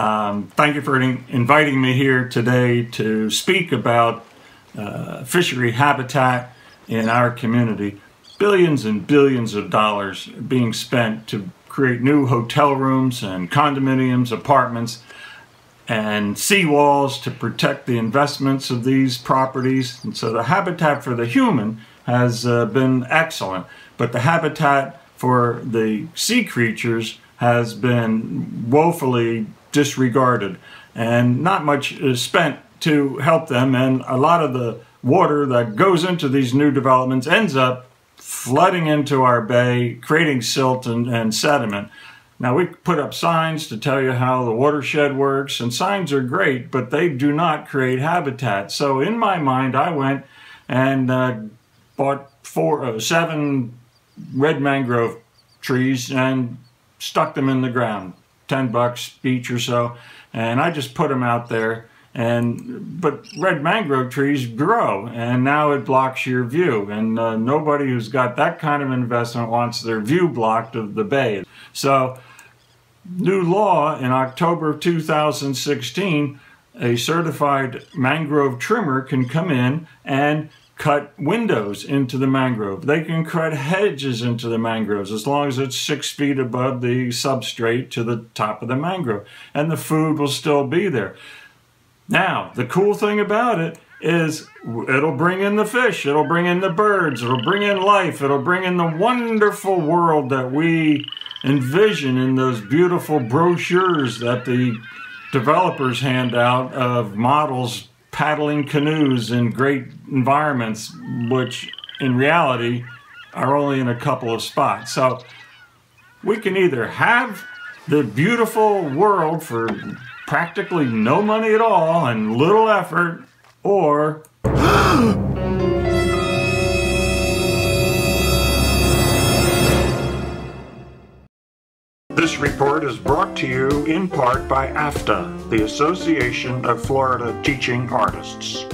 Um, thank you for in- inviting me here today to speak about uh, fishery habitat in our community. Billions and billions of dollars being spent to create new hotel rooms and condominiums, apartments, and seawalls to protect the investments of these properties. And so the habitat for the human has uh, been excellent, but the habitat for the sea creatures has been woefully disregarded. And not much is spent to help them and a lot of the water that goes into these new developments ends up flooding into our bay creating silt and, and sediment. Now we put up signs to tell you how the watershed works and signs are great but they do not create habitat. So in my mind i went and uh, bought four uh, seven red mangrove trees and stuck them in the ground, 10 bucks each or so. And I just put them out there. And but red mangrove trees grow, and now it blocks your view. And uh, nobody who's got that kind of investment wants their view blocked of the bay. So, new law in October 2016, a certified mangrove trimmer can come in and cut windows into the mangrove. They can cut hedges into the mangroves as long as it's six feet above the substrate to the top of the mangrove, and the food will still be there. Now, the cool thing about it is it'll bring in the fish, it'll bring in the birds, it'll bring in life, it'll bring in the wonderful world that we envision in those beautiful brochures that the developers hand out of models paddling canoes in great environments, which in reality are only in a couple of spots. So we can either have the beautiful world for practically no money at all and little effort, or This report is brought to you in part by AFTA, the Association of Florida Teaching Artists.